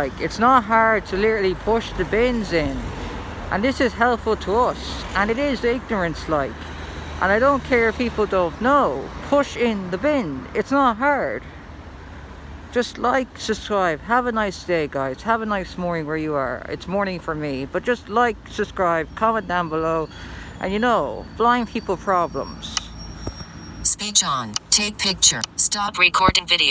Like, it's not hard to literally push the bins in. And this is helpful to us. And it is ignorance like. And I don't care if people don't know. Push in the bin. It's not hard. Just like, subscribe. Have a nice day, guys. Have a nice morning where you are. It's morning for me. But just like, subscribe, comment down below. And you know, blind people problems. Speech on. Take picture. Stop recording video.